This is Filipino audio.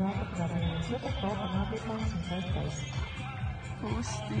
dapat gawin. So, ito, pangapit pang surprise. Poste.